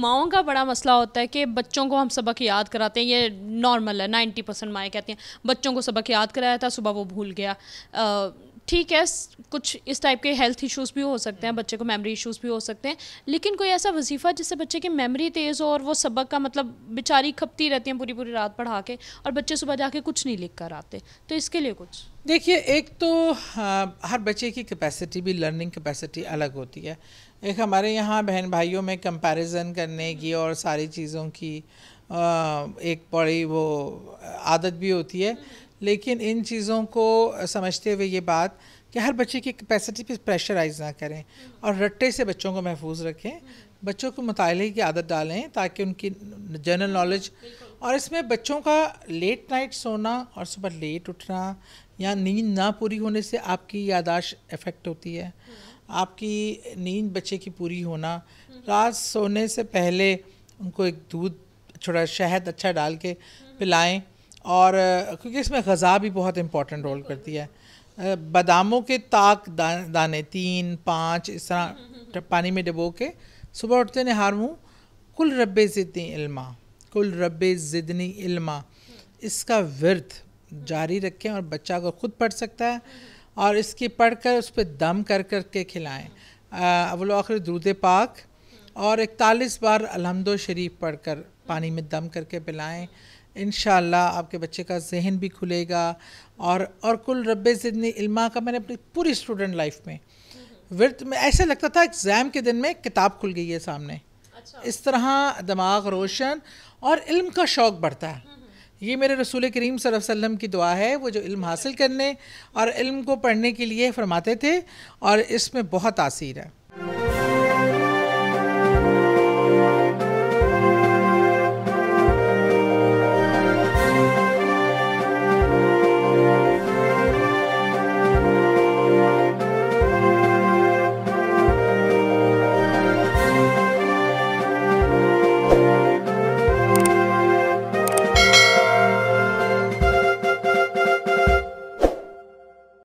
माओं का बड़ा मसला होता है कि बच्चों को हम सबक याद कराते हैं, ये नॉर्मल है नाइन्टी परसेंट माएँ कहती हैं, बच्चों को सबक याद कराया था, सुबह वो भूल गया। ठीक है कुछ इस टाइप के हेल्थ इश्यूज़ भी हो सकते हैं बच्चे को मेमोरी इश्यूज़ भी हो सकते हैं लेकिन कोई ऐसा वजीफ़ा जिससे बच्चे की मेमोरी तेज़ हो और वो सबक का मतलब बेचारी खपती रहती हैं पूरी पूरी रात पढ़ा के और बच्चे सुबह जाके कुछ नहीं लिख कर आते तो इसके लिए कुछ? देखिए एक तो हाँ, हर बच्चे की कैपेसिटी भी लर्निंग कैपेसिटी अलग होती है। एक हमारे यहाँ बहन भाइयों में कंपैरिजन करने की और सारी चीज़ों की आ, एक बड़ी वो आदत भी होती है लेकिन इन चीज़ों को समझते हुए ये बात कि हर बच्चे की कैपेसिटी पे प्रेशराइज ना करें और रट्टे से बच्चों को महफूज रखें बच्चों को मुताले की आदत डालें ताकि उनकी जनरल नॉलेज और इसमें बच्चों का लेट नाइट सोना और सुबह लेट उठना या नींद ना पूरी होने से आपकी यादाश्त इफ़ेक्ट होती है। आपकी नींद बच्चे की पूरी होना रात सोने से पहले उनको एक दूध थोड़ा शहद अच्छा डाल के पिलाएँ और क्योंकि इसमें गज़ा भी बहुत इम्पोर्टेंट रोल करती है। बादामों के ताक दा, दाने तीन पाँच इस तरह पानी में डबो के सुबह उठते नहार मुँह कुल रब ज़िदनी इल्मा कुल रब ज़िदनी इल्मा। इसका वर्थ जारी रखें और बच्चा को खुद पढ़ सकता है और इसकी पढ़ कर उस पर दम कर कर के खिलाएँ अवल आखिर दूध पाक और इकतालीस बार अलहमद शरीफ पढ़ कर पानी में दम करके पिलाएँ। इन आपके बच्चे का जहन भी खुलेगा। और और कुल रब ज़िदनी इल्मा का मैंने अपनी पूरी स्टूडेंट लाइफ में वर्त में ऐसा लगता था एग्ज़ाम के दिन में किताब खुल गई है सामने। अच्छा। इस तरह दिमाग रोशन और इल्म का शौक़ बढ़ता है। ये मेरे रसूल करीम वसल्लम की दुआ है वो जो इल्म हासिल करने और इल्म को पढ़ने के लिए फरमाते थे और इसमें बहुत तासीर है।